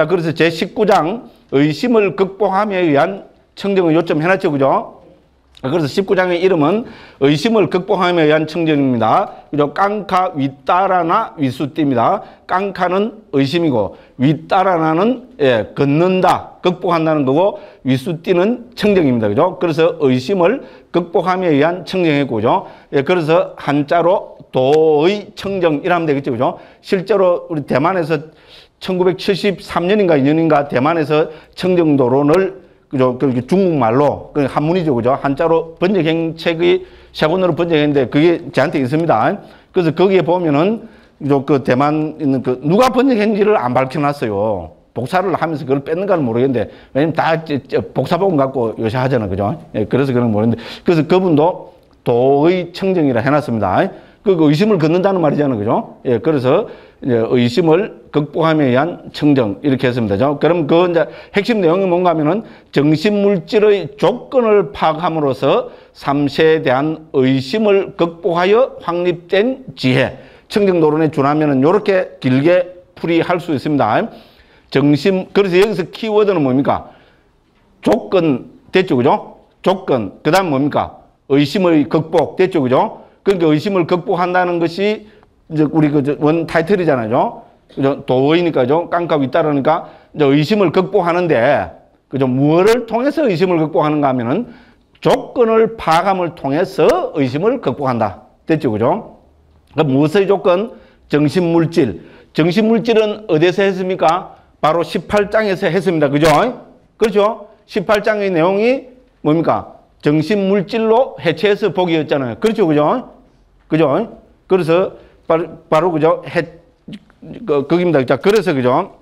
자, 그래서 제 19장 의심을 극복함에 의한 청정을 요점 해놨죠. 그죠? 그래서 19장의 이름은 의심을 극복함에 의한 청정입니다. 그죠? 깡카 윗따라나 위수띠입니다. 깡카는 의심이고 윗따라나는 예, 걷는다, 극복한다는 거고 위수띠는 청정입니다. 그죠? 그래서 의심을 극복함에 의한 청정이고죠. 예, 그래서 한자로 도의 청정이라면 되겠죠. 그죠? 실제로 우리 대만에서 1973년인가 2년인가 대만에서 청정도론을 그죠? 그 중국말로 그 한문이죠. 그죠? 한자로 번역행 책의 세권으로 번역했는데 그게 저한테 있습니다. 그래서 거기에 보면은? 그 대만 있는 그 누가 번역했는지를 안 밝혀놨어요. 복사를 하면서 그걸 뺐는가는 모르겠는데 왜냐면 다 복사본 갖고 요새 하잖아. 그죠? 예, 그래서 그런 모르겠는데 그래서 그분도 도의 청정이라 해놨습니다. 그 의심을 걷는다는 말이잖아요. 그죠? 예, 그래서 의심을 극복함에 의한 청정 이렇게 했습니다. 죠 그럼 그 이제 핵심 내용이 뭔가 하면은 정신물질의 조건을 파악함으로써 삼세에 대한 의심을 극복하여 확립된 지혜. 청정 노론에 준하면은 이렇게 길게 풀이할 수 있습니다. 정신, 그래서 여기서 키워드는 뭡니까? 조건 됐죠. 그죠? 조건. 그 다음 뭡니까? 의심의 극복 됐죠. 그죠? 그러니까 의심을 극복한다는 것이 이제 우리 그 원 타이틀이잖아요. 그죠? 도의니까죠. 깡값 있다라니까 이제 의심을 극복하는데 그죠? 무엇을 통해서 의심을 극복하는가 하면은 조건을 파감을 통해서 의심을 극복한다. 됐죠, 그죠? 그러니까 무엇의 조건? 정신물질. 정신물질은 어디서 했습니까? 바로 18장에서 했습니다. 그죠? 그렇죠? 18장의 내용이 뭡니까? 정신물질로 해체해서 복이었잖아요. 그렇죠, 그죠? 그죠? 그래서 바로, 바로 그죠? 해, 그, 거기입니다. 자, 그래서 그죠?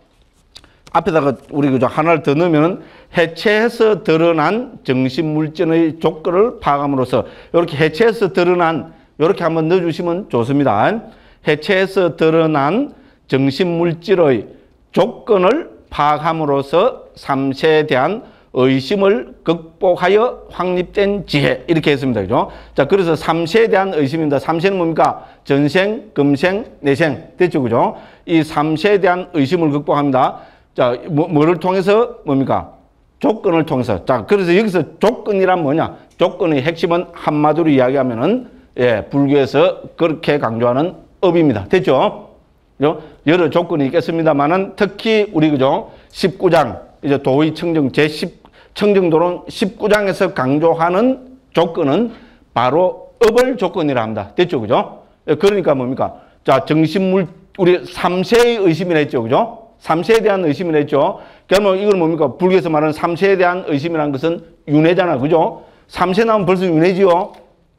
앞에다가 우리 그죠? 하나를 더 넣으면 해체해서 드러난 정신물질의 조건을 파악함으로써 이렇게 해체해서 드러난 이렇게 한번 넣어주시면 좋습니다. 해체해서 드러난 정신물질의 조건을 파악함으로써 삼세에 대한 의심을 극복하여 확립된 지혜 이렇게 했습니다. 그죠? 자, 그래서 삼세에 대한 의심입니다. 삼세는 뭡니까? 전생, 금생, 내생 됐죠, 그죠? 이 삼세에 대한 의심을 극복합니다. 자, 뭐, 뭐를 통해서 뭡니까? 조건을 통해서. 자, 그래서 여기서 조건이란 뭐냐? 조건의 핵심은 한마디로 이야기하면은 예, 불교에서 그렇게 강조하는 업입니다. 됐죠? 그죠? 여러 조건이 있겠습니다만은 특히 우리 그죠? 19장 이제 도의 청정 제10 청정도론 19장에서 강조하는 조건은 바로 업을 조건이라 합니다. 됐죠? 그죠? 예, 그러니까 뭡니까? 자, 정신물, 우리 3세의 의심이라 했죠. 그죠? 3세에 대한 의심이라 했죠. 그러면 이건 뭡니까? 불교에서 말하는 3세에 대한 의심이라는 것은 윤회잖아. 그죠? 3세 나오면 벌써 윤회지요.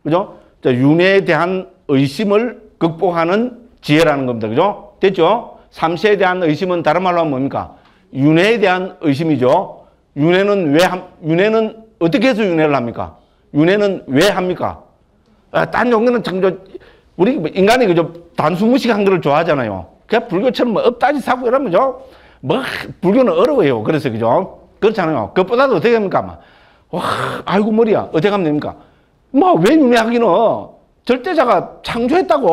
그죠? 자, 윤회에 대한 의심을 극복하는 지혜라는 겁니다. 그죠? 됐죠? 3세에 대한 의심은 다른 말로 하면 뭡니까? 윤회에 대한 의심이죠. 윤회는 왜, 함, 윤회는 어떻게 해서 윤회를 합니까? 윤회는 왜 합니까? 아, 딴 용어는 정저, 우리 인간이 그저 단수무식한 거를 좋아하잖아요. 그냥 불교처럼 뭐 업다지 사고 이러면요. 뭐, 불교는 어려워요. 그래서 그죠? 그렇잖아요. 그것보다도 어떻게 합니까? 막, 와, 아이고, 머리야. 어떻게 하면 됩니까? 뭐, 왜 윤회하기는 절대자가 창조했다고,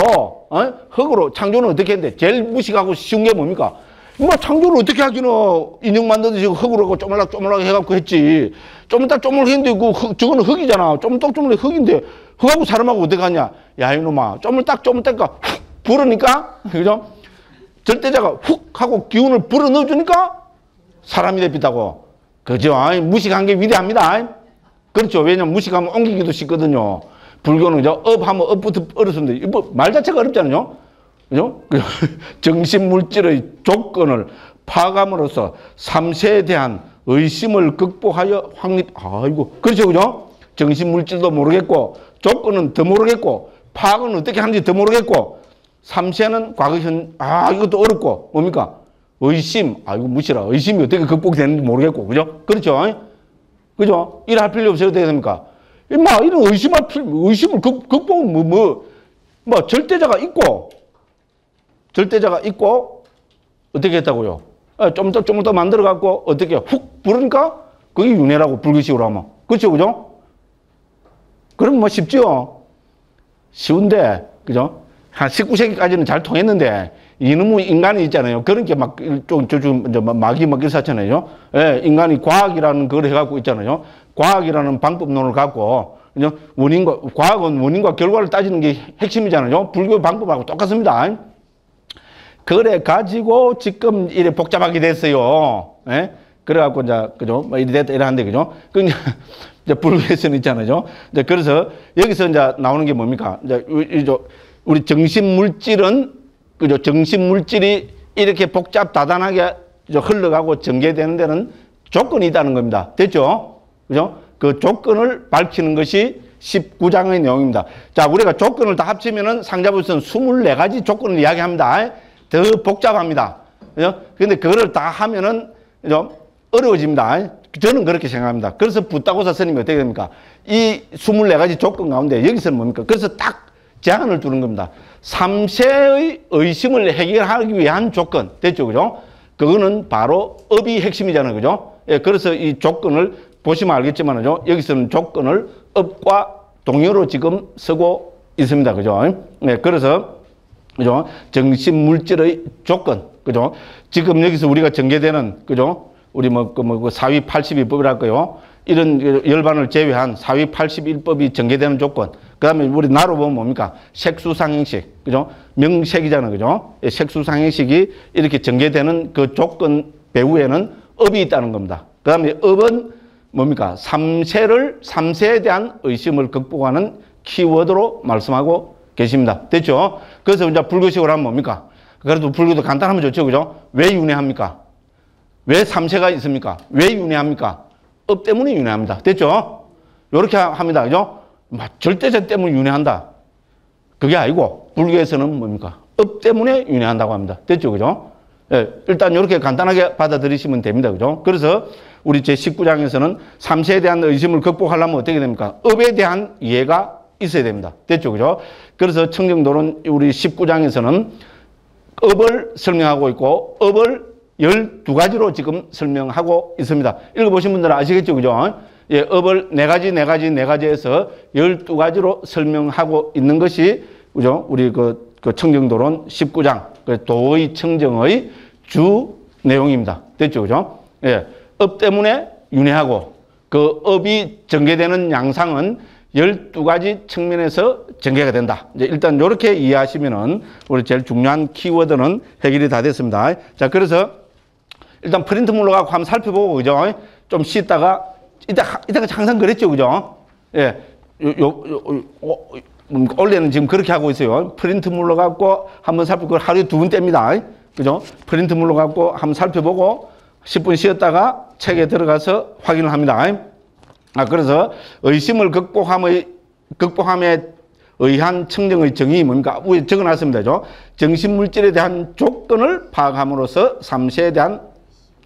어? 흙으로 창조는 어떻게 했는데, 제일 무식하고 쉬운 게 뭡니까? 뭐 창조를 어떻게 하기는 인형 만들듯이 흙으로 하고 쪼물락 쪼물락 해갖고 했지. 쪼물딱 쪼물락 했는데 그 흙, 저거는 흙이잖아. 쪼물딱 쪼물락 흙인데 흙하고 사람하고 어떻게 하냐. 야 이놈아 쪼물딱 쪼물딱가 훅 불으니까 그죠? 절대자가 훅 하고 기운을 불어 넣어주니까 사람이 됩니다고. 그죠? 무식한 게 위대합니다. 그렇죠. 왜냐면 무식하면 옮기기도 쉽거든요. 불교는 저 업하면 업부터 어렵습니다. 뭐말 자체가 어렵잖아요. 그죠? 정신물질의 조건을 파감으로써 삼세에 대한 의심을 극복하여 확립, 아이고, 그렇죠, 그죠? 정신물질도 모르겠고, 조건은 더 모르겠고, 파악은 어떻게 하는지 더 모르겠고, 삼세는 과거 현, 아, 이것도 어렵고, 뭡니까? 의심, 아이고, 무시라. 의심이 어떻게 극복되는지 모르겠고, 그죠? 그렇죠? 그죠? 일할 필요 없어요. 어떻게 됩니까? 막 이런 의심할 필요, 의심을 극, 극복은 뭐, 뭐, 뭐, 절대자가 있고, 절대자가 있고 어떻게 했다고요? 아, 좀 더, 좀 더 만들어 갖고 어떻게 훅 부르니까 그게 윤회라고 불교식으로 하면. 그렇죠, 그죠? 그럼 뭐 쉽죠? 쉬운데, 그죠? 한 19세기까지는 잘 통했는데 이놈의 인간이 있잖아요. 그런 게 막, 좀, 좀, 이제 막 막이 막 일사잖아요. 예, 인간이 과학이라는 걸 해갖고 있잖아요. 과학이라는 방법론을 갖고, 그죠? 원인과, 과학은 원인과 결과를 따지는 게 핵심이잖아요. 불교 방법하고 똑같습니다. 그래 가지고 지금 이래 복잡하게 됐어요. 예? 그래갖고 이제 그죠? 뭐 이래 됐다 이러는데 그죠? 그 이제, 이제 불교에서는 있잖아요. 이제 그래서 여기서 이제 나오는 게 뭡니까? 이제 우리, 정신 물질은 그죠? 정신 물질이 이렇게 복잡 다단하게 흘러가고 전개되는 데는 조건이 있다는 겁니다. 됐죠? 그죠? 그 조건을 밝히는 것이 19장의 내용입니다. 자, 우리가 조건을 다 합치면은 상자부서는 24가지 조건을 이야기합니다. 더 복잡합니다. 그죠? 근데 그거를 다 하면은 좀 어려워집니다. 저는 그렇게 생각합니다. 그래서 붓다고사 스님이 어떻게 됩니까? 이 24가지 조건 가운데 여기서는 뭡니까? 그래서 딱 제한을 두는 겁니다. 3세의 의심을 해결하기 위한 조건. 됐죠? 그죠? 그거는 바로 업이 핵심이잖아요. 그죠? 예, 그래서 이 조건을 보시면 알겠지만요. 여기서는 조건을 업과 동요로 지금 쓰고 있습니다. 그죠? 예, 그래서 그죠? 정신 물질의 조건. 그죠? 지금 여기서 우리가 전개되는 그죠? 우리 뭐, 그, 뭐, 그 사위 82법이랄까요? 이런 열반을 제외한 사위 81법이 전개되는 조건. 그 다음에 우리 나로 보면 뭡니까? 색수상행식. 그죠? 명색이잖아요. 그죠? 예, 색수상행식이 이렇게 전개되는 그 조건 배후에는 업이 있다는 겁니다. 그 다음에 업은 뭡니까? 삼세를, 삼세에 대한 의심을 극복하는 키워드로 말씀하고 계십니다. 됐죠? 그래서 이제 불교식으로 하면 뭡니까? 그래도 불교도 간단하면 좋죠. 그죠? 왜 윤회합니까? 왜 삼세가 있습니까? 왜 윤회합니까? 업 때문에 윤회합니다. 됐죠? 요렇게 합니다. 그죠? 막 절대자 때문에 윤회한다. 그게 아니고 불교에서는 뭡니까? 업 때문에 윤회한다고 합니다. 됐죠? 그죠? 예, 일단 이렇게 간단하게 받아들이시면 됩니다. 그죠? 그래서 우리 제 19장에서는 삼세에 대한 의심을 극복하려면 어떻게 됩니까? 업에 대한 이해가 있어야 됩니다. 됐죠? 그죠? 그래서 청정도론 우리 19장에서는 업을 설명하고 있고 업을 12가지로 지금 설명하고 있습니다. 읽어보신 분들은 아시겠죠? 그죠? 예, 업을 네 가지, 네 가지, 네 가지에서 12가지로 설명하고 있는 것이, 그죠? 우리 그, 그 청정도론 19장, 그 도의 청정의 주 내용입니다. 됐죠? 그죠? 예. 업 때문에 윤회하고 그 업이 전개되는 양상은 12가지 측면에서 전개가 된다. 이제 일단 이렇게 이해하시면은 우리 제일 중요한 키워드는 해결이 다 됐습니다. 자, 그래서 일단 프린트물 가지고 한번 살펴보고, 그죠? 좀 쉬다가, 이따, 이따가 항상 그랬죠, 그죠? 예. 요, 요, 요, 요 음, 원래는 지금 그렇게 하고 있어요. 프린트물 가지고 한번 살펴보고 하루에 두 번 뗍니다. 그죠? 프린트 물러가고 한번 살펴보고 10분 쉬었다가 책에 들어가서 확인을 합니다. 아, 그래서 의심을 극복함의, 극복함에 의한 청정의 정의 뭡니까? 위에 적어 놨습니다. 죠 정신물질에 대한 조건을 파악함으로써 삼세에 대한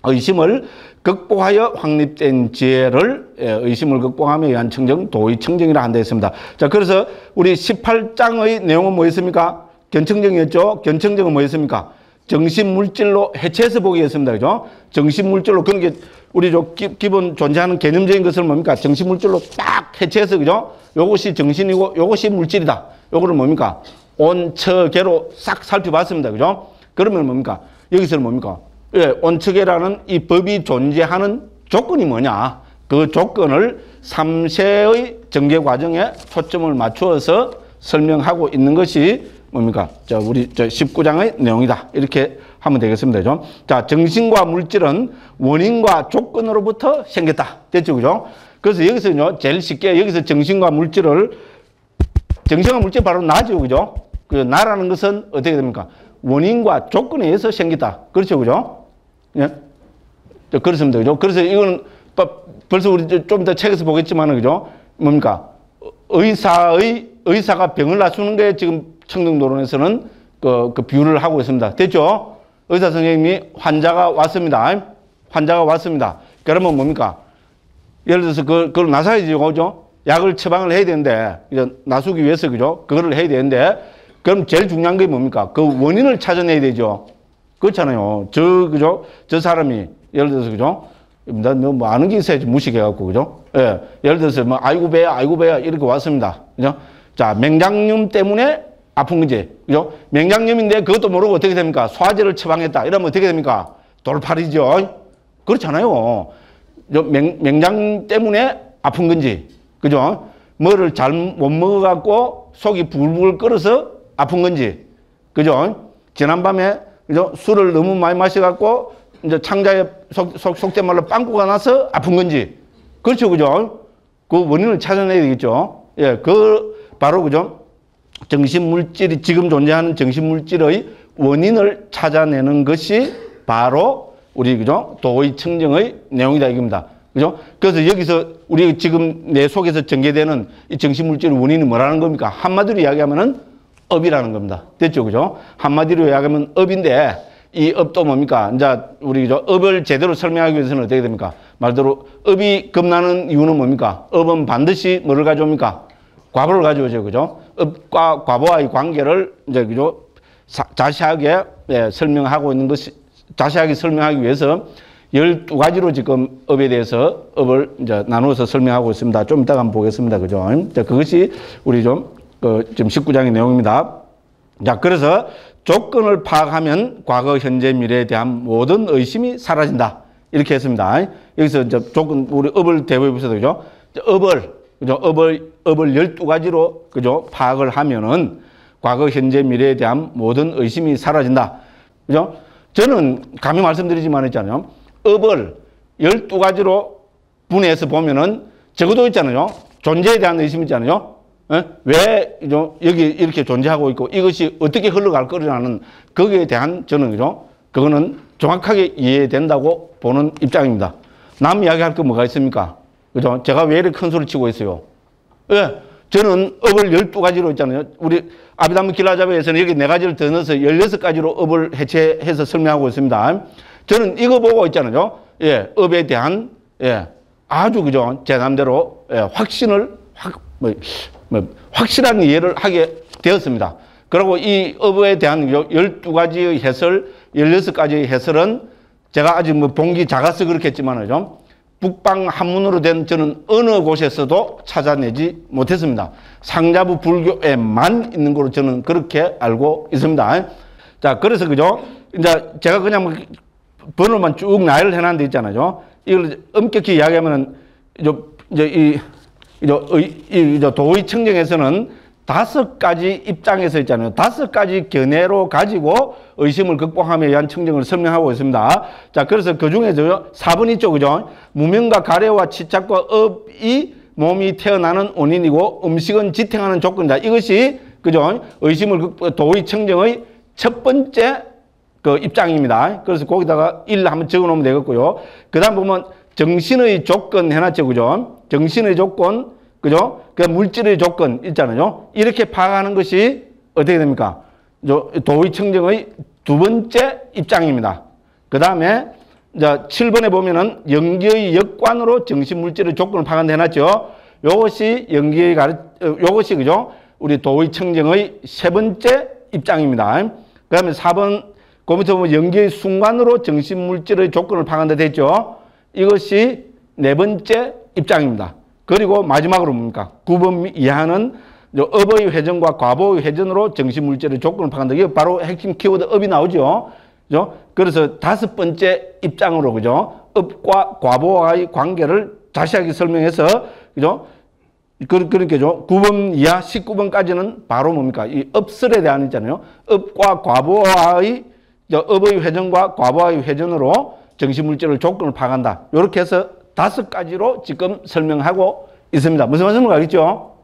의심을 극복하여 확립된 지혜를 예, 의심을 극복하며 의한 청정, 도의 청정이라 한다 했습니다. 자, 그래서 우리 18장의 내용은 뭐였습니까? 견청정이었죠? 견청정은 뭐였습니까? 정신물질로 해체해서 보기였습니다. 그죠? 정신물질로, 그런 게 우리 저 기, 본 존재하는 개념적인 것을 뭡니까? 정신물질로 딱 해체해서, 그죠? 요것이 정신이고 요것이 물질이다. 요거를 뭡니까? 온처계로 싹 살펴봤습니다. 그죠? 그러면 뭡니까? 여기서는 뭡니까? 예, 온척계라는 이 법이 존재하는 조건이 뭐냐? 그 조건을 삼세의 전개 과정에 초점을 맞추어서 설명하고 있는 것이 뭡니까? 자, 우리 저 19장의 내용이다. 이렇게 하면 되겠습니다. 그죠? 자, 정신과 물질은 원인과 조건으로부터 생겼다. 됐죠? 그죠? 그래서 여기서요, 제일 쉽게 여기서 정신과 물질을 정신과 물질 바로 나죠. 그죠? 그 나라는 것은 어떻게 됩니까? 원인과 조건에 의해서 생겼다. 그렇죠? 그죠? 예? 그렇습니다. 그죠? 그래서 이거는 벌써 우리 좀더 책에서 보겠지만, 그죠? 뭡니까? 의사의, 의사가 병을 낫추는 게 지금 청정도론에서는 그, 그 비유를 하고 있습니다. 됐죠? 의사 선생님이 환자가 왔습니다. 환자가 왔습니다. 그러면 뭡니까? 예를 들어서 그, 그걸 나서야지, 그죠? 약을 처방을 해야 되는데, 이제 나수기 위해서, 그죠? 그거를 해야 되는데, 그럼 제일 중요한 게 뭡니까? 그 원인을 찾아내야 되죠. 그렇잖아요. 저, 그죠? 저 사람이, 예를 들어서, 그죠? 나뭐 아는 게 있어야지 무식해갖고, 그죠? 예. 예를 들어서, 뭐, 아이고, 배야, 아이고, 배야, 이렇게 왔습니다. 그죠? 자, 맹장염 때문에 아픈 건지. 그죠? 맹장염인데 그것도 모르고 어떻게 됩니까? 소화제를 처방했다. 이러면 어떻게 됩니까? 돌팔이죠. 그렇잖아요. 저 맹, 맹장 때문에 아픈 건지. 그죠? 뭐를 잘 못 먹어갖고 속이 불불 끓어서 아픈 건지. 그죠? 지난밤에 그죠? 술을 너무 많이 마셔갖고 이제 창자에 속, 속, 속된 말로 빵꾸가 나서 아픈 건지. 그렇죠. 그죠? 그 원인을 찾아내야 되겠죠. 예, 그, 바로 그죠? 정신물질이, 지금 존재하는 정신물질의 원인을 찾아내는 것이 바로 우리 그죠? 도의 청정의 내용이다 이겁니다. 그죠? 그래서 여기서 우리 지금 내 속에서 전개되는 이 정신물질의 원인이 뭐라는 겁니까? 한마디로 이야기하면은 업이라는 겁니다. 됐죠? 그죠? 한마디로 이야기하면 업인데 이 업도 뭡니까? 이제 우리 저 업을 제대로 설명하기 위해서는 어떻게 됩니까? 말대로 업이 겁나는 이유는 뭡니까? 업은 반드시 뭐를 가져옵니까? 과보를 가져오죠. 그죠? 업과 과보와의 관계를 이제 그죠? 자, 자세하게 예, 설명하고 있는 것이 자세하게 설명하기 위해서 12가지로 지금 업에 대해서 업을 이제 나누어서 설명하고 있습니다. 좀 이따가 한번 보겠습니다. 그죠? 자, 그것이 우리 좀, 그, 지금 19장의 내용입니다. 자, 그래서 조건을 파악하면 과거, 현재, 미래에 대한 모든 의심이 사라진다. 이렇게 했습니다. 여기서 이제 조건, 우리 업을 대부분 보셔도 그죠? 업을, 그죠? 업을, 업을 12가지로, 그죠? 파악을 하면은 과거, 현재, 미래에 대한 모든 의심이 사라진다. 그죠? 저는 감히 말씀드리지만 했잖아요. 업을 12가지로 분해해서 보면은 적어도 있잖아요. 존재에 대한 의심 있잖아요. 예? 왜 여기 이렇게 존재하고 있고 이것이 어떻게 흘러갈 거라는 거기에 대한 저는 그죠? 그거는 정확하게 이해된다고 보는 입장입니다. 남 이야기할 거 뭐가 있습니까? 그죠? 제가 왜 이렇게 큰 소리 치고 있어요? 예. 저는 업을 12가지로 있잖아요. 우리 아비담 길라자베에서는 여기 네 가지를 더 넣어서 16가지로 업을 해체해서 설명하고 있습니다. 저는 이거 보고 있잖아요. 예, 업에 대한, 예, 아주 그죠. 제 나름대로, 예, 확신을, 확, 뭐, 뭐, 확실한 이해를 하게 되었습니다. 그리고 이 업에 대한 12가지의 해설, 16가지의 해설은 제가 아직 뭐 봉기 작아서 그렇겠지만요. 북방 한문으로 된 저는 어느 곳에서도 찾아내지 못했습니다. 상자부 불교에만 있는 걸로 저는 그렇게 알고 있습니다. 자, 그래서 그죠? 이제 제가 그냥 뭐 번호만 쭉 나열을 해놨는 데 있잖아요. 이걸 엄격히 이야기하면은 이제 이, 이, 이 도의 청정에서는 다섯 가지 입장에서 있잖아요. 다섯 가지 견해로 가지고 의심을 극복함에 의한 청정을 설명하고 있습니다. 자, 그래서 그 중에서 4번 있죠. 그죠? 무명과 가래와 치착과 업이 몸이 태어나는 원인이고 음식은 지탱하는 조건이다. 이것이 그죠? 의심을 극복, 도의 청정의 첫 번째 그 입장입니다. 그래서 거기다가 1 한번 적어 놓으면 되겠고요. 그 다음 보면 정신의 조건 해놨죠. 그죠? 정신의 조건, 그죠? 그 물질의 조건 있잖아요. 이렇게 파악하는 것이 어떻게 됩니까? 도의 청정의 두 번째 입장입니다. 그 다음에 이제 7번에 보면은 연기의 역관으로 정신 물질의 조건을 파악한다 해놨죠. 요것이 연기의 가르, 어, 요것이 그죠? 우리 도의 청정의 세 번째 입장입니다. 그 다음에 4번, 그 밑에 보면 연기의 순간으로 정신 물질의 조건을 파악한다 됐죠. 이것이 네 번째 입장입니다. 그리고 마지막으로 뭡니까? 9번 이하는 업의 회전과 과보의 회전으로 정신 물질의 조건을 파악한다. 이게 바로 핵심 키워드 업이 나오죠. 그죠? 그래서 다섯 번째 입장으로 그죠? 업과 과보와의 관계를 자세하게 설명해서 그죠? 그러니까죠. 9번 이하 19번까지는 바로 뭡니까? 이 업설에 대한 있잖아요. 업과 과보와의 업의 회전과 과보와의 회전으로 정신물질을 조건을 파악한다. 이렇게 해서 다섯 가지로 지금 설명하고 있습니다. 무슨 말씀인지 알겠죠?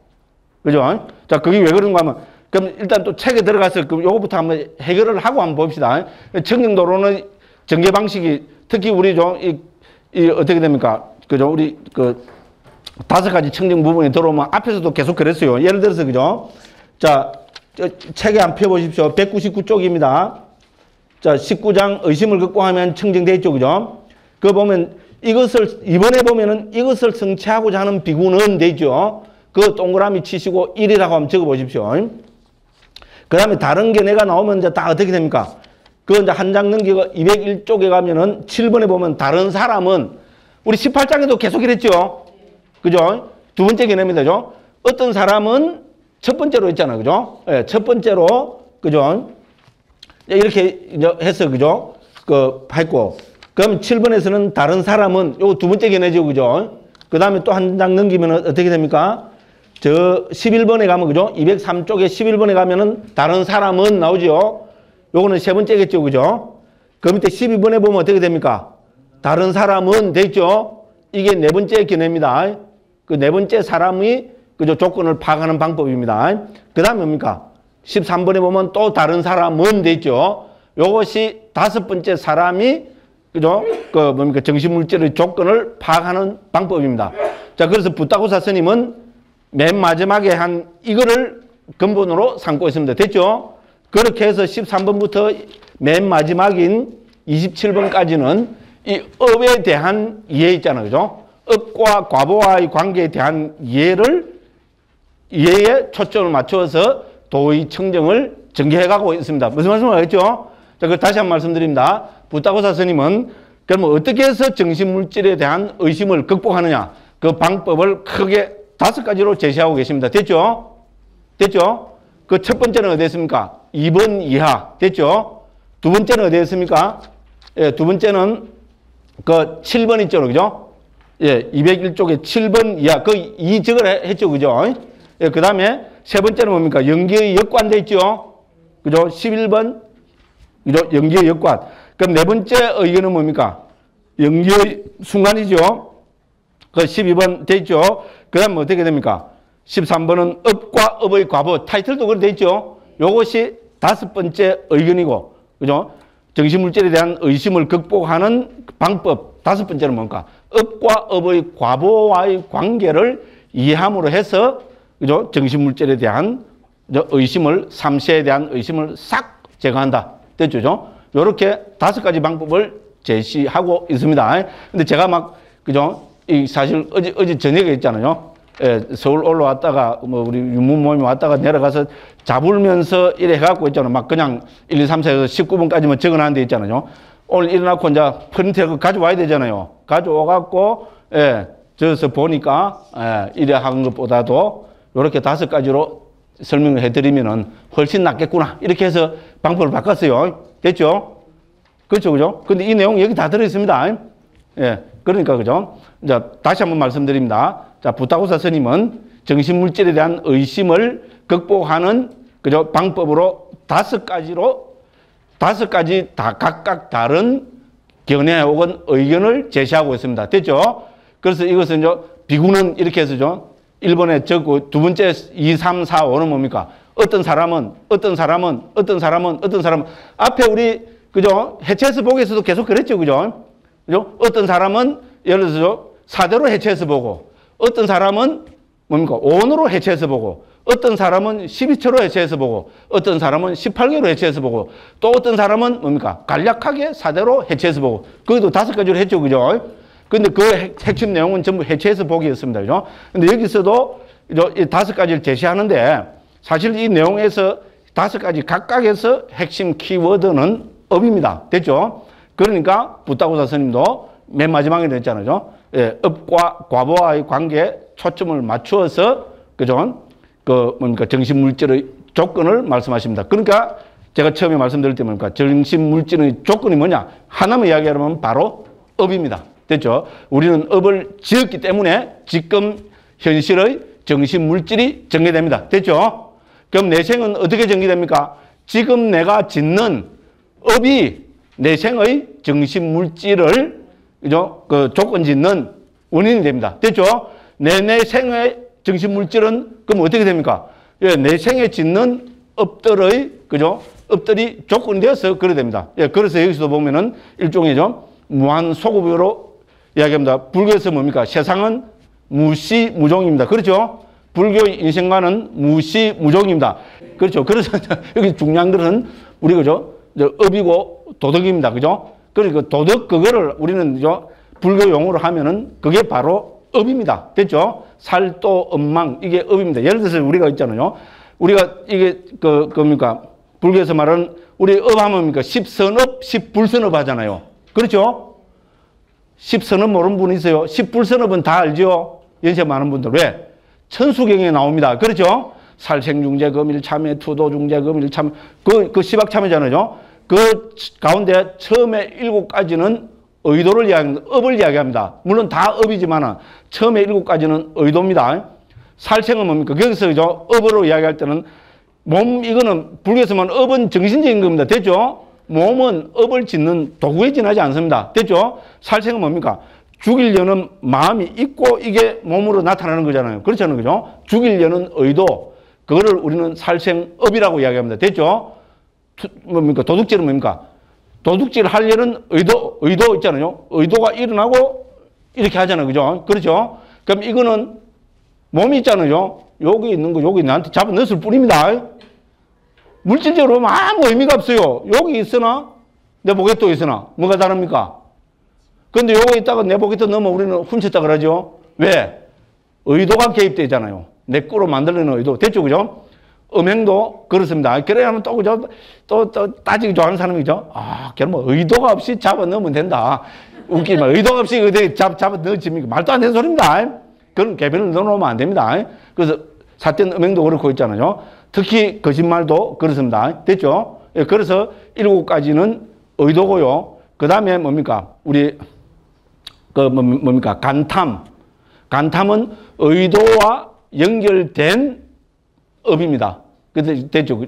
그죠? 자, 그게 왜 그런가 하면, 그럼 일단 또 책에 들어가서 그 요거부터 한번 해결을 하고 한번 봅시다. 청정도로는 전개 방식이 특히 우리 좀, 이, 이 어떻게 됩니까? 그죠? 우리 그 다섯 가지 청정 부분이 들어오면 앞에서도 계속 그랬어요. 예를 들어서, 그죠? 자, 책에 한번 펴보십시오. 199쪽입니다. 자, 19장 의심을 극복하면 청정돼 있죠. 그죠? 그거 보면 이것을 이번에 보면은 이것을 성취하고자 하는 비구는 되죠. 그 동그라미 치시고 1이라고 한번 적어 보십시오. 그 다음에 다른 게 내가 나오면 이제 다 어떻게 됩니까? 그 이제 한 장 넘기고 201쪽에 가면은 7번에 보면 다른 사람은 우리 18장에도 계속 이랬죠. 그죠? 두 번째 개념이죠. 어떤 사람은 첫 번째로 있잖아요. 그죠? 예, 첫 번째로, 그죠? 이렇게 해서, 그죠? 그, 했고. 그럼 7번에서는 다른 사람은 요거 두 번째 견해죠. 그죠? 그 다음에 또 한 장 넘기면 어떻게 됩니까? 저 11번에 가면, 그죠? 203쪽에 11번에 가면은 다른 사람은 나오죠. 요거는 세 번째겠죠. 그죠? 그 밑에 12번에 보면 어떻게 됩니까? 다른 사람은 됐죠? 이게 네 번째 견해입니다. 그 네 번째 사람이 그죠? 조건을 파악하는 방법입니다. 그 다음에 뭡니까? 13번에 보면 또 다른 사람은 됐죠? 요것이 다섯 번째 사람이 그죠? 그 뭡니까? 정신물질의 조건을 파악하는 방법입니다. 자, 그래서 부타고사 스님은 맨 마지막에 한 이거를 근본으로 삼고 있습니다. 됐죠? 그렇게 해서 13번부터 맨 마지막인 27번까지는 이 업에 대한 이해 있잖아요. 그죠? 업과 과보와의 관계에 대한 이해를 이해에 초점을 맞춰서 도의 청정을 전개해 가고 있습니다. 무슨 말씀을 하겠죠? 자, 그 다시 한번 말씀드립니다. 부타고사 스님은 그러면 어떻게 해서 정신물질에 대한 의심을 극복하느냐 그 방법을 크게 다섯 가지로 제시하고 계십니다. 됐죠? 됐죠? 그 첫 번째는 어디였습니까? 2번 이하. 됐죠? 두 번째는 어디였습니까? 예, 두 번째는 그 7번 있죠. 그죠? 예, 201쪽에 7번 이하. 그 이적을 했죠. 그죠? 예, 그 다음에 세 번째는 뭡니까? 연기의 역관돼 있죠. 그죠? 11번. 그죠? 연기의 역관. 그럼 네 번째 의견은 뭡니까? 연기의 순간이죠. 그 12번 돼 있죠. 그 다음 어떻게 됩니까? 13번은 업과 업의 과보. 타이틀도 그렇게 돼 있죠. 요것이 다섯 번째 의견이고, 그죠? 정신물질에 대한 의심을 극복하는 방법. 다섯 번째는 뭔가? 업과 업의 과보와의 관계를 이해함으로 해서, 그죠? 정신물질에 대한 의심을, 삼세에 대한 의심을 싹 제거한다. 됐죠? 요렇게 다섯 가지 방법을 제시하고 있습니다. 근데 제가 막, 그죠? 이 사실 어제, 어제 저녁에 있잖아요. 예, 서울 올라왔다가 뭐 우리 유문 모임이 왔다가 내려가서 잡으면서 이래 해갖고 있잖아요. 막 그냥 1, 2, 3, 4, 19분까지만 적어놓은 데 있잖아요. 오늘 일어나고 이제 프린트를 가져와야 되잖아요. 가져와갖고, 예, 저서 보니까, 예, 이래 한 것보다도 이렇게 다섯 가지로 설명을 해드리면은 훨씬 낫겠구나. 이렇게 해서 방법을 바꿨어요. 됐죠? 그렇죠, 그죠? 근데 이 내용 여기 다 들어있습니다. 예, 그러니까, 그죠? 자, 다시 한번 말씀드립니다. 자, 부타고사 스님은 정신물질에 대한 의심을 극복하는 그죠? 방법으로 다섯 가지로 다섯 가지 다 각각 다른 견해 혹은 의견을 제시하고 있습니다. 됐죠? 그래서 이것은 저 비구는 이렇게 해서죠. 1번에 적고 두 번째 2, 3, 4, 5는 뭡니까? 어떤 사람은 어떤 사람은 어떤 사람은 어떤 사람은 앞에 우리 그죠? 해체해서 보기에서도 계속 그랬죠. 그죠? 그죠? 어떤 사람은 예를 들어서 사대로 해체해서 보고 어떤 사람은 뭡니까? 온으로 해체해서 보고 어떤 사람은 12초로 해체해서 보고 어떤 사람은 18개로 해체해서 보고 또 어떤 사람은 뭡니까? 간략하게 사대로 해체해서 보고 거기도 다섯 가지로 했죠. 그죠? 근데 그 핵심 내용은 전부 해체해서 보기였습니다. 그죠? 근데 여기서도 이 다섯 가지를 제시하는데 사실 이 내용에서 다섯 가지 각각에서 핵심 키워드는 업입니다. 됐죠? 그러니까 부타고사 스님도 맨 마지막에 냈잖아요. 예, 업과 과보와의 관계에 초점을 맞추어서 그죠? 그 뭡니까 정신 물질의 조건을 말씀하십니다. 그러니까 제가 처음에 말씀드릴 때 뭡니까 정신 물질의 조건이 뭐냐 하나만 이야기하면 바로 업입니다. 됐죠? 우리는 업을 지었기 때문에 지금 현실의 정신 물질이 전개됩니다. 됐죠? 그럼 내 생은 어떻게 전개됩니까? 지금 내가 짓는 업이 내 생의 정신 물질을 그죠? 그 조건 짓는 원인이 됩니다. 됐죠? 내, 내 생의 정신 물질은 그럼 어떻게 됩니까? 예, 내 생에 짓는 업들의 그죠? 업들이 조건이 되어서 그래 됩니다. 예, 그래서 여기서도 보면은 일종의죠. 무한 소급으로 이야기합니다. 불교에서 뭡니까? 세상은 무시 무종입니다. 그렇죠? 불교 인생관은 무시 무종입니다. 그렇죠? 그래서 여기 중요한 것은 우리 그죠? 업이고 도덕입니다. 그죠? 그러니까 도덕 그거를 우리는 그죠? 불교 용어로 하면은 그게 바로 업입니다. 됐죠? 살도음망, 이게 업입니다. 예를 들어서 우리가 있잖아요. 우리가 이게, 그, 뭡니까? 불교에서 말하는 우리 업 하면 뭡니까? 십선업, 십불선업 하잖아요. 그렇죠? 십선업 모르는 분 있어요. 십불선업은 다 알죠? 연세 많은 분들. 왜? 천수경에 나옵니다. 그렇죠? 살생중재 금일 참여, 투도중재 금일 참여, 그, 그 시박 참여잖아요. 그 가운데 처음에 일곱 가지는 의도를 이야기합니다. 업을 이야기합니다. 물론 다 업이지만 처음에 일곱 가지는 의도입니다. 살생은 뭡니까? 거기서 죠 업으로 이야기할 때는 몸, 이거는 불교에서만 업은 정신적인 겁니다. 됐죠? 몸은 업을 짓는 도구에 지나지 않습니다. 됐죠? 살생은 뭡니까? 죽이려는 마음이 있고 이게 몸으로 나타나는 거잖아요. 그렇잖아요. 그죠? 죽이려는 의도. 그거를 우리는 살생업이라고 이야기합니다. 됐죠? 뭡니까? 도둑질은 뭡니까? 도둑질 하려는 의도, 의도 있잖아요. 의도가 일어나고 이렇게 하잖아요. 그죠? 그렇죠? 그럼 이거는 몸이 있잖아요. 여기 있는 거 여기 나한테 잡아 넣었을 뿐입니다. 물질적으로 보면 아무 의미가 없어요. 여기 있으나 내 목에 또 있으나 뭐가 다릅니까? 근데 요거 있다가 내또 넣으면 우리는 훔쳤다 그러죠. 왜? 의도가 개입되잖아요. 내 거로 만들려는 의도. 됐죠? 그죠? 음행도 그렇습니다. 그래야면 또, 그죠? 또, 또 따지기 좋아하는 사람이죠. 아, 그럼 뭐 의도가 없이 잡아 넣으면 된다. 웃기지 마. 의도가 없이 어디 잡, 잡아 넣어집니까? 말도 안 되는 소리입니다. 그런 개변을 넣어놓으면 안 됩니다. 그래서 사된 음행도 그렇고 있잖아요. 특히 거짓말도 그렇습니다. 됐죠? 예, 그래서 일곱 가지는 의도고요. 그 다음에 뭡니까? 우리, 그 뭐, 뭡니까? 간탐. 간탐은 의도와 연결된 업입니다. 그래서 됐죠?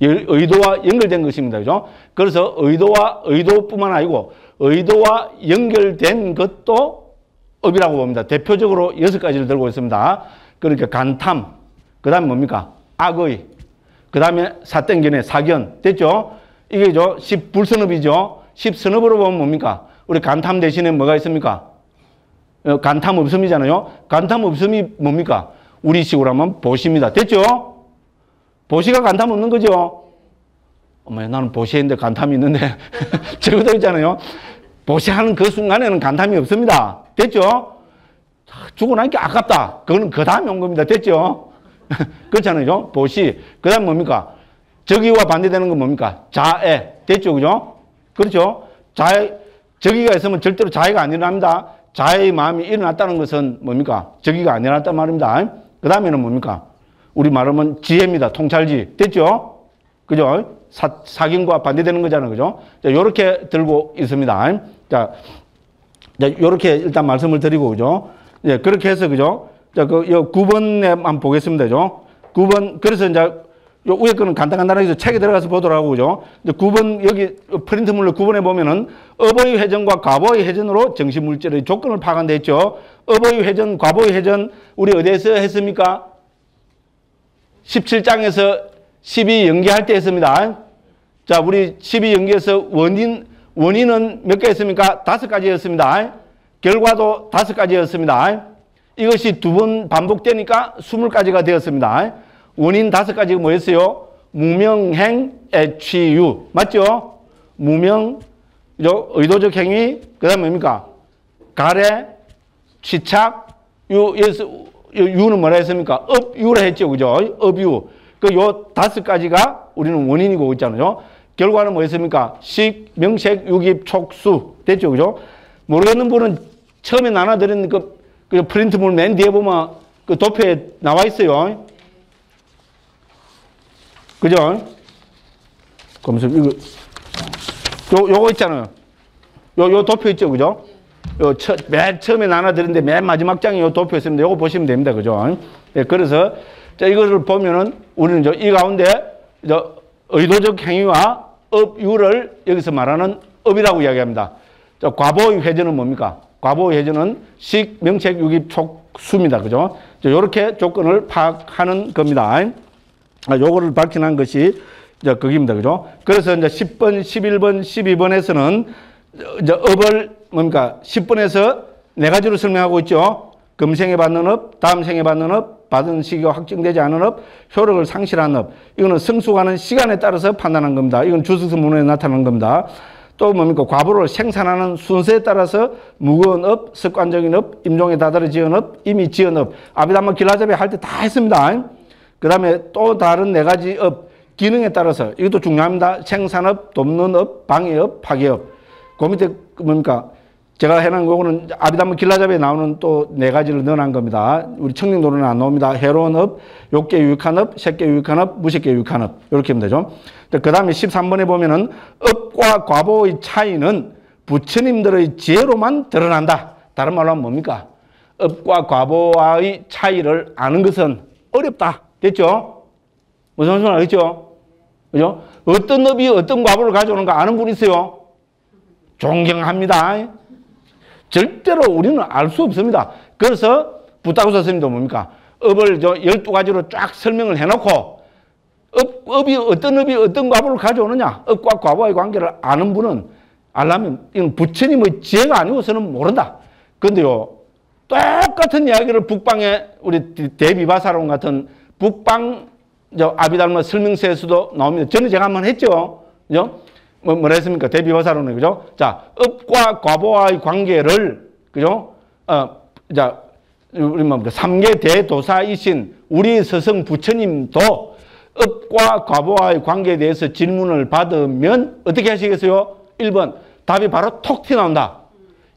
의도와 연결된 것입니다. 그죠? 그래서 의도와 의도뿐만 아니고 의도와 연결된 것도 업이라고 봅니다. 대표적으로 여섯 가지를 들고 있습니다. 그러니까 간탐, 그 다음에 뭡니까? 악의, 그 다음에 사땡견의 사견, 됐죠? 이게 죠, 십불선업이죠? 십선업으로 보면 뭡니까? 우리 간탐 대신에 뭐가 있습니까? 어, 간탐 없음이잖아요. 간탐 없음이 뭡니까? 우리식으로 하면 보시입니다. 됐죠? 보시가 간탐 없는 거죠. 어머, 나는 보시인데 간탐이 있는데 적어도 있잖아요. 보시하는 그 순간에는 간탐이 없습니다. 됐죠? 죽고 나니까 아깝다. 그거는 그 다음에 온 겁니다. 됐죠? 그렇잖아요. 보시. 그 다음 뭡니까? 저기와 반대되는 건 뭡니까? 자애. 됐죠? 그죠? 그렇죠? 자애, 저기가 있으면 절대로 자애가 안 일어납니다. 자애의 마음이 일어났다는 것은 뭡니까? 저기가 안 일어났단 말입니다. 그 다음에는 뭡니까? 우리 말하면 지혜입니다. 통찰지. 됐죠? 그죠? 사, 사견과 반대되는 거잖아요. 그죠? 자, 요렇게 들고 있습니다. 자, 자, 요렇게 일단 말씀을 드리고, 그죠? 예, 그렇게 해서, 그죠? 자, 그, 요 9번에 한번 보겠습니다. 그죠? 9번, 그래서 이제 요 위에 거는 간단간단하게 책에 들어가서 보더라고, 그죠? 이제 9번, 여기 프린트물로 9번에 보면은 업의 회전과 과보의 회전으로 정신물질의 조건을 파악한다 했죠. 업의 회전, 과보의 회전, 우리 어디에서 했습니까? 17장에서 12 연기할 때 했습니다. 자, 우리 12 연기에서 원인, 원인은 몇 개였습니까? 다섯 가지였습니다. 결과도 다섯 가지였습니다. 이것이 두 번 반복되니까 스물 가지가 되었습니다. 원인 다섯 가지가 뭐였어요? 무명행, 애취유. 맞죠? 무명, 의도적 행위, 그 다음 뭡니까? 가래, 취착, 유, 유는 뭐라 했습니까? 업유라 했죠. 그죠? 업유. 그 요 다섯 가지가 우리는 원인이고 있잖아요. 결과는 뭐였습니까? 식, 명색, 유깁, 촉수. 됐죠. 그죠? 모르겠는 분은 처음에 나눠드린 그, 그 프린트물 맨 뒤에 보면 그 도표에 나와 있어요. 그죠? 그러면서 이거, 요, 요거 있잖아요. 요, 요 도표 있죠. 그죠? 요, 처, 맨 처음에 나눠드렸는데 맨 마지막 장에 요 도표 있습니다. 요거 보시면 됩니다. 그죠? 예, 그래서, 자, 이거를 보면은 우리는 저, 이 가운데, 저, 의도적 행위와 업유를 여기서 말하는 업이라고 이야기합니다. 자, 과보의 회전은 뭡니까? 과보의 회전은 식, 명책, 유기, 촉수입니다. 그죠? 자, 요렇게 조건을 파악하는 겁니다. 아, 요거를 밝힌한 것이 이제 거기입니다. 그죠? 그래서 이제 10번, 11번, 12번에서는 이제 업을 뭡니까? 10번에서 네 가지로 설명하고 있죠. 금생에 받는 업, 다음 생에 받는 업, 받은 시기가 확정되지 않은 업, 효력을 상실한 업. 이거는 성숙하는 시간에 따라서 판단한 겁니다. 이건 주석서 문헌에 나타난 겁니다. 또 뭡니까? 과보를 생산하는 순서에 따라서 무거운 업, 습관적인 업, 임종에 다다라 지은 업, 이미 지은 업. 아비담마 길라잡이 할 때 다 했습니다. 그 다음에 또 다른 네 가지 업, 기능에 따라서 이것도 중요합니다. 생산업, 돕는 업, 방해업, 파괴업. 그 밑에 뭡니까? 제가 해놓은 거는 아비담마 길라잡이에 나오는 또 네 가지를 넣어놓은 겁니다. 우리 청정도론은 안 나옵니다. 해로운 업, 욕계 유익한 업, 색계 유익한 업, 무색계 유익한 업. 이렇게 하면 되죠. 그 다음에 13번에 보면은 업과 과보의 차이는 부처님들의 지혜로만 드러난다. 다른 말로 하면 뭡니까? 업과 과보와의 차이를 아는 것은 어렵다. 됐죠? 무슨 말인지 알겠죠? 그죠? 어떤 업이 어떤 과보를 가져오는가 아는 분 있어요? 존경합니다. 절대로 우리는 알 수 없습니다. 그래서 붓다고사 스님도 뭡니까? 업을 저 12가지로 쫙 설명을 해놓고 업, 업이 어떤 업이 어떤 과보를 가져오느냐 업과 과보의 관계를 아는 분은 알라면 이건 부처님의 지혜가 아니고서는 모른다. 그런데요 똑같은 이야기를 북방에 우리 대비바사론 같은 북방 저 아비달마 설명서에서도 나옵니다. 저는 제가 한번 했죠. 그죠? 뭐, 뭐라 했습니까? 대비화사로는, 그죠? 자, 업과 과보와의 관계를, 그죠? 어, 자, 우리 뭐, 삼계 대도사이신 우리 스승 부처님도 업과 과보와의 관계에 대해서 질문을 받으면 어떻게 하시겠어요? 1번, 답이 바로 톡 튀어나온다.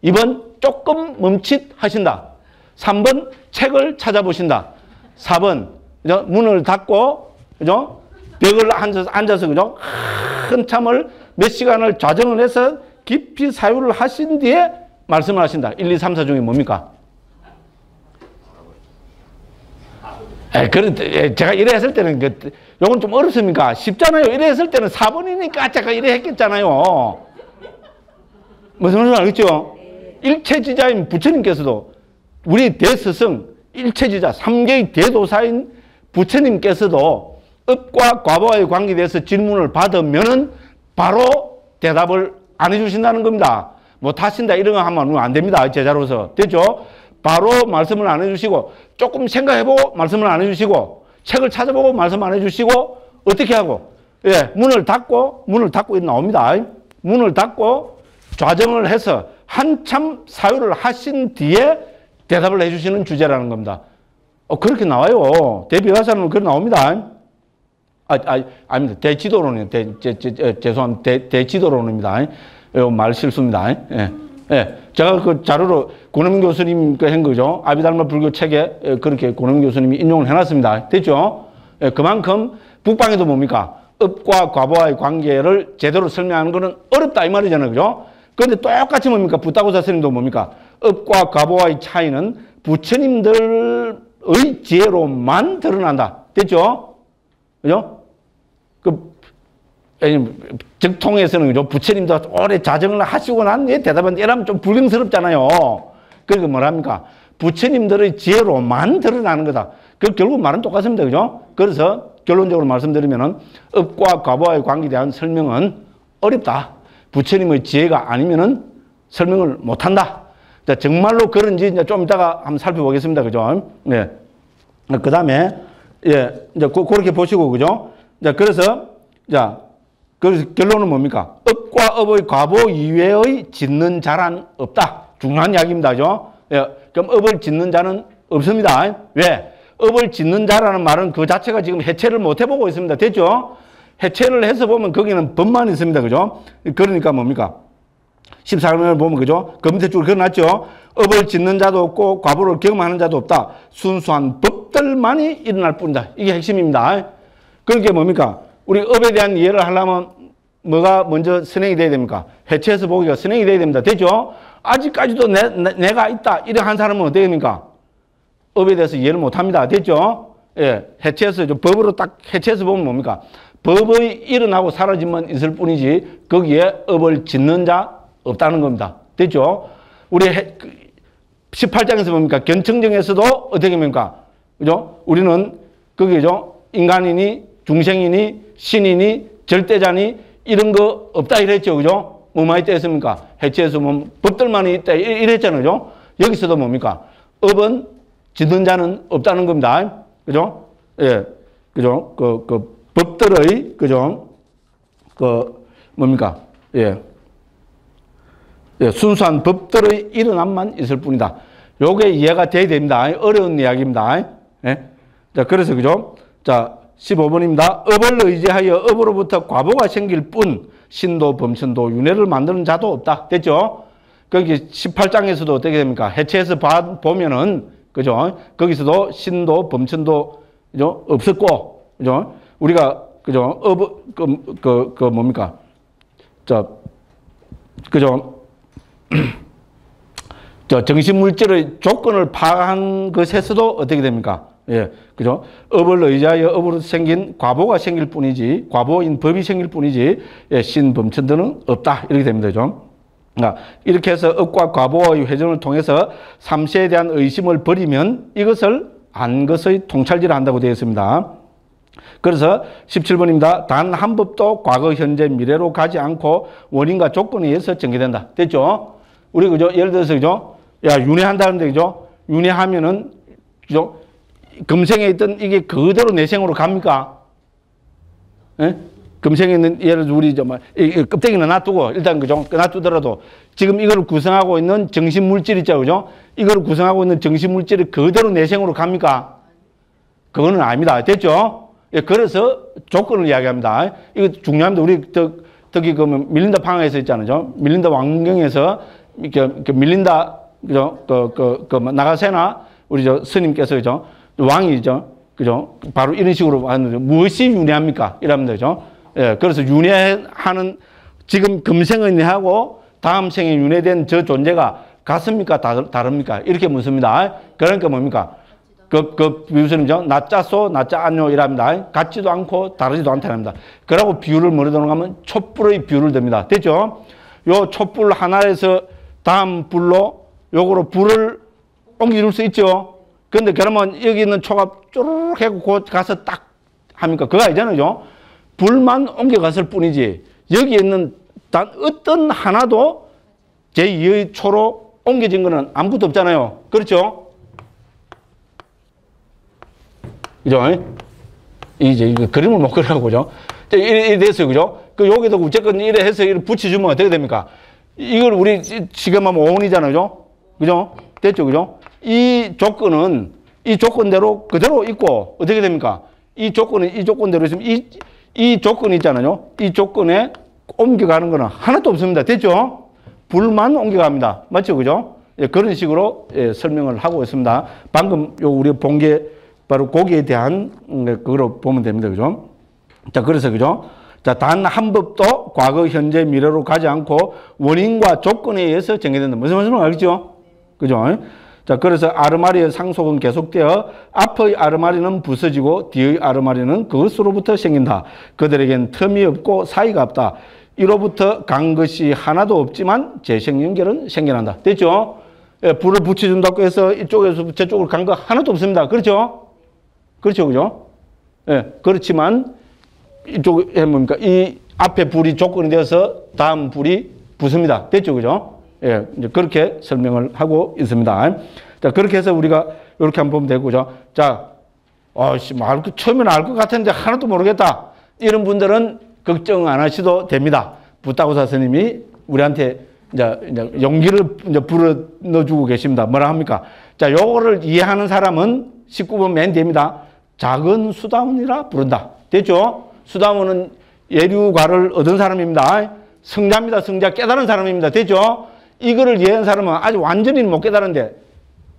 2번, 조금 멈칫 하신다. 3번, 책을 찾아보신다. 4번, 그죠? 문을 닫고, 그죠? 벽을 앉아서, 앉아서, 그죠? 한참을 몇 시간을 좌정을 해서 깊이 사유를 하신 뒤에 말씀을 하신다. 1, 2, 3, 4 중에 뭡니까? 에, 그런, 제가 이래 했을 때는, 그, 요건 좀 어렵습니까? 쉽잖아요. 이래 했을 때는 4번이니까 제가 이래 했겠잖아요. 무슨 말인지 알겠죠? 일체지자인 부처님께서도 우리 대스승, 일체지자, 삼계의 대도사인 부처님께서도 업과 과보와의 관계에 대해서 질문을 받으면은 바로 대답을 안 해주신다는 겁니다. 못 하신다 이런 거 하면 안 됩니다. 제자로서. 됐죠? 바로 말씀을 안 해주시고 조금 생각해보고 말씀을 안 해주시고 책을 찾아보고 말씀 안 해주시고 어떻게 하고 예, 문을 닫고 문을 닫고 나옵니다. 문을 닫고 좌정을 해서 한참 사유를 하신 뒤에 대답을 해주시는 주제라는 겁니다. 어, 그렇게 나와요. 대비화사는 그렇게 나옵니다. 아, 아, 아닙니다. 대지도론이에요. 대, 제, 제, 제, 죄송합니다. 대, 대지도론입니다. 말 실수입니다. 예. 예. 제가 그 자료로 고놈 교수님 한 거죠. 아비달마 불교 책에 그렇게 고놈 교수님이 인용을 해놨습니다. 됐죠? 예, 그만큼 북방에도 뭡니까? 업과 과보와의 관계를 제대로 설명하는 것은 어렵다 이 말이잖아요. 그죠? 그런데 똑같이 뭡니까? 부타고사 스님도 뭡니까? 업과 과보와의 차이는 부처님들 의 지혜로만 드러난다. 됐죠? 그죠? 그, 적통에서는 그죠? 부처님도 오래 자정을 하시고 난 뒤에 대답하는데 이러면 좀 불경스럽잖아요. 그러니까 뭐랍니까? 부처님들의 지혜로만 드러나는 거다. 그 결국 말은 똑같습니다. 그죠? 그래서 결론적으로 말씀드리면은 업과 과보와의 관계에 대한 설명은 어렵다. 부처님의 지혜가 아니면은 설명을 못 한다. 자, 정말로 그런지 이제 좀 이따가 한번 살펴보겠습니다. 그죠? 네. 그 다음에, 예, 이제 고, 그렇게 보시고, 그죠? 자, 그래서, 자, 그래서 결론은 뭡니까? 업과 업의 과보 이외의 짓는 자란 없다. 중요한 이야기입니다. 죠 예, 그럼 업을 짓는 자는 없습니다. 왜? 업을 짓는 자라는 말은 그 자체가 지금 해체를 못 해보고 있습니다. 됐죠? 해체를 해서 보면 거기는 법만 있습니다. 그죠? 그러니까 뭡니까? 14절을 보면 그죠? 검태줄 그어놨죠? 업을 짓는 자도 없고 과보를 경험하는 자도 없다. 순수한 법들만이 일어날 뿐이다. 이게 핵심입니다. 그게 뭡니까? 우리 업에 대한 이해를 하려면 뭐가 먼저 선행이 돼야 됩니까? 해체해서 보기가 선행이 돼야 됩니다. 됐죠? 아직까지도 내, 가 있다. 이래 한 사람은 어떻게 됩니까? 업에 대해서 이해를 못 합니다. 됐죠? 예, 해체해서, 법으로 딱 해체해서 보면 뭡니까? 법의 일어나고 사라짐만 있을 뿐이지, 거기에 업을 짓는 자 없다는 겁니다. 됐죠? 우리 18장에서 그 뭡니까? 견청정에서도 어떻게 됩니까? 그죠? 우리는 거기죠? 인간이니 중생이니 신이니 절대자니 이런 거 없다 이랬죠. 그죠? 뭐만 있다 했습니까? 해체해서 뭐 법들만이 있다 이랬잖아요. 그죠? 여기서도 뭡니까? 업은 짓는 자는 없다는 겁니다. 그죠? 예. 그죠? 그, 그 법들의, 그죠? 그, 뭡니까? 예. 예. 순수한 법들의 일어남만 있을 뿐이다. 요게 이해가 돼야 됩니다. 어려운 이야기입니다. 예. 자, 그래서, 그죠? 자, 15번입니다. 업을 의지하여 업으로부터 과보가 생길 뿐 신도 범신도 윤회를 만드는 자도 없다. 됐죠? 거기 18장에서도 어떻게 됩니까? 해체해서 봐, 보면은, 그죠? 거기서도 신도, 범천도, 그죠? 없었고, 그죠? 우리가, 그죠? 어, 그, 그, 그 뭡니까? 저, 그죠? 저 정신물질의 조건을 파악한 것에서도 어떻게 됩니까? 예, 그죠? 업을 의지하여 업으로 생긴 과보가 생길 뿐이지, 과보인 법이 생길 뿐이지, 예, 신 범천들은 없다. 이렇게 됩니다. 죠 그러니까 이렇게 해서 업과 과보의 회전을 통해서 삼세에 대한 의심을 버리면 이것을 안 것의 통찰지를 한다고 되어 있습니다. 그래서 17번입니다. 단 한 법도 과거, 현재, 미래로 가지 않고 원인과 조건에 의해서 전개된다. 됐죠? 우리 그죠? 예를 들어서 그죠? 야, 윤회한다는데 그죠? 윤회하면은 그죠? 금생에 있던 이게 그대로 내 생으로 갑니까? 예? 금생에 있는 예를 들어 우리 정말 껍데기는 놔두고 일단 그죠? 놔두더라도 지금 이걸 구성하고 있는 정신 물질 있죠, 그죠? 이걸 구성하고 있는 정신 물질이 그대로 내 생으로 갑니까? 그거는 아닙니다. 됐죠? 예, 그래서 조건을 이야기합니다. 이거 중요합니다. 우리 덕, 덕이 그 밀린다 방에서 있잖아요. 밀린다 왕경에서 이렇게, 밀린다 그죠? 그, 그, 그 나가세나 우리 저 스님께서 그죠? 왕이죠. 그죠? 바로 이런 식으로 하는 무엇이 윤회합니까? 이러면 되죠. 예, 그래서 윤회하는 지금 금생은 하고 다음 생에 윤회된 저 존재가 같습니까? 다릅 니까? 이렇게 묻습니다. 그러니까 뭡니까? 그, 그, 비유스님죠. 낫짜소, 낫짜 안요 이랍니다. 같지도 않고 다르지도 않다랍니다. 그러고 비유를 뭐로 들어가면 촛불의 비유를 듭니다. 됐죠? 요 촛불 하나에서 다음 불로 요거로 불을 옮겨줄 수 있죠? 근데 그러면 여기 있는 초가 쪼르륵 하고 곧 가서 딱 합니까? 그거 아니잖아요. 불만 옮겨갔을 뿐이지 여기 있는 단 어떤 하나도 제2의 초로 옮겨진 거는 아무것도 없잖아요. 그렇죠? 그죠? 이제 그림을 못 그리라고 그죠? 이래, 이래 됐어요. 그죠? 그 여기도 어쨌건 이래 해서 이래 붙여주면 어떻게 됩니까? 이걸 우리 지금 하면 5원이잖아요. 그죠? 됐죠? 그죠? 이 조건은 이 조건대로 그대로 있고 어떻게 됩니까? 이 조건은 이 조건대로 있으면 이, 이 조건이 있잖아요. 이 조건에 옮겨가는 거는 하나도 없습니다. 됐죠? 불만 옮겨갑니다. 맞죠? 그죠? 예, 그런 식으로 예, 설명을 하고 있습니다. 방금 요 우리 본 게 바로 고기에 대한 음, 네, 그거로 보면 됩니다. 그죠? 자, 그래서 그죠? 자, 단 한 법도 과거, 현재, 미래로 가지 않고 원인과 조건에 의해서 정해된다. 무슨 말씀인지 알겠죠? 그죠? 자, 그래서 아르마리의 상속은 계속되어 앞의 아르마리는 부서지고 뒤의 아르마리는 그것으로부터 생긴다. 그들에겐 틈이 없고 사이가 없다. 이로부터 간 것이 하나도 없지만 재생 연결은 생겨난다. 됐죠? 예, 불을 붙여준다고 해서 이쪽에서 저쪽으로 간 거 하나도 없습니다. 그렇죠? 그렇죠, 그죠? 예, 그렇지만 이쪽에 뭡니까? 이 앞에 불이 조건이 되어서 다음 불이 붙습니다. 됐죠, 그죠? 예, 이제 그렇게 설명을 하고 있습니다. 자, 그렇게 해서 우리가 이렇게 한번 보면 되고죠. 자, 어씨, 말, 처음에는 알 것 같은데 하나도 모르겠다. 이런 분들은 걱정 안 하셔도 됩니다. 부타고사 스님이 우리한테 이제, 이제 용기를 이제 불어 넣어주고 계십니다. 뭐라 합니까? 자, 요거를 이해하는 사람은 19번 맨 뒤입니다. 작은 수다문이라 부른다. 됐죠? 수다문은 예류과를 얻은 사람입니다. 성자입니다. 성자 깨달은 사람입니다. 됐죠? 이거를 이해한 사람은 아직 완전히는 못 깨달은데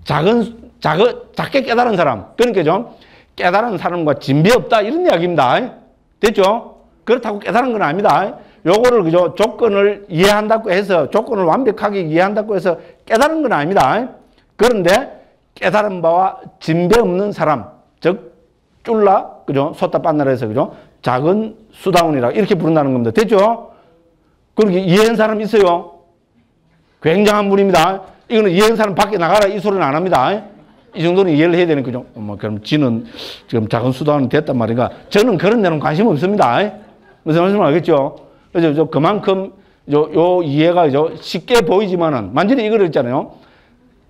작은 작은 작게 깨달은 사람 그러니까 좀 깨달은 사람과 진배 없다 이런 이야기입니다. 됐죠? 그렇다고 깨달은 건 아닙니다. 요거를 그죠 조건을 이해한다고 해서 조건을 완벽하게 이해한다고 해서 깨달은 건 아닙니다. 그런데 깨달은 바와 진배 없는 사람 즉 쫄라 그죠 소타 빤나라 해서 그죠 작은 수다운이라 이렇게 부른다는 겁니다. 됐죠? 그렇게 이해한 사람 있어요? 굉장한 분입니다. 이거는 이해한 사람 밖에 나가라 이 소리는 안 합니다. 이 정도는 이해를 해야 되는 거죠. 뭐 그럼 지는 지금 작은 수단은 됐단 말인가? 저는 그런 데는 관심 없습니다. 무슨 말씀 알겠죠? 그래서 저 그만큼 요, 요 이해가 저 쉽게 보이지만은 완전히 이걸 했잖아요.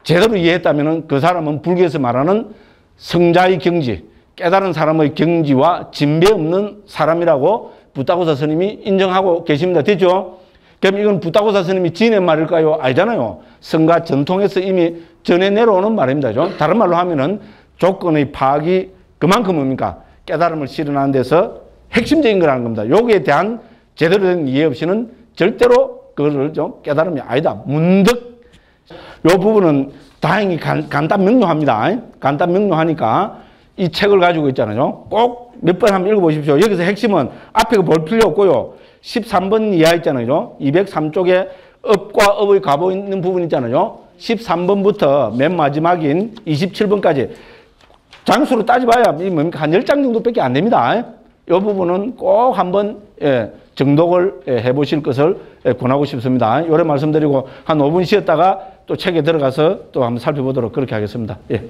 제대로 이해했다면은 그 사람은 불교에서 말하는 성자의 경지, 깨달은 사람의 경지와 진배 없는 사람이라고 부타고사 스님이 인정하고 계십니다. 됐죠? 그럼 이건 부타고사 스님이 지낸 말일까요? 알잖아요. 성가 전통에서 이미 전해 내려오는 말입니다. 다른 말로 하면은 조건의 파악이 그만큼 뭡니까? 깨달음을 실현하는 데서 핵심적인 거라는 겁니다. 여기에 대한 제대로 된 이해 없이는 절대로 그거를 좀 깨달음이 아니다. 문득 요 부분은 다행히 간, 간단 명료합니다. 간단 명료하니까 이 책을 가지고 있잖아요. 꼭 몇 번 한번 읽어보십시오. 여기서 핵심은 앞에 볼 필요 없고요. 13번 이하 있잖아요. 203쪽에 업과 업의 가보 있는 부분 있잖아요. 13번부터 맨 마지막인 27번까지 장수로 따져봐야 이 뭡니까? 한 10장 정도밖에 안 됩니다. 이 부분은 꼭 한번 예, 정독을 예, 해보실 것을 예, 권하고 싶습니다. 요래 말씀드리고 한 5분 쉬었다가 또 책에 들어가서 또 한번 살펴보도록 그렇게 하겠습니다. 예.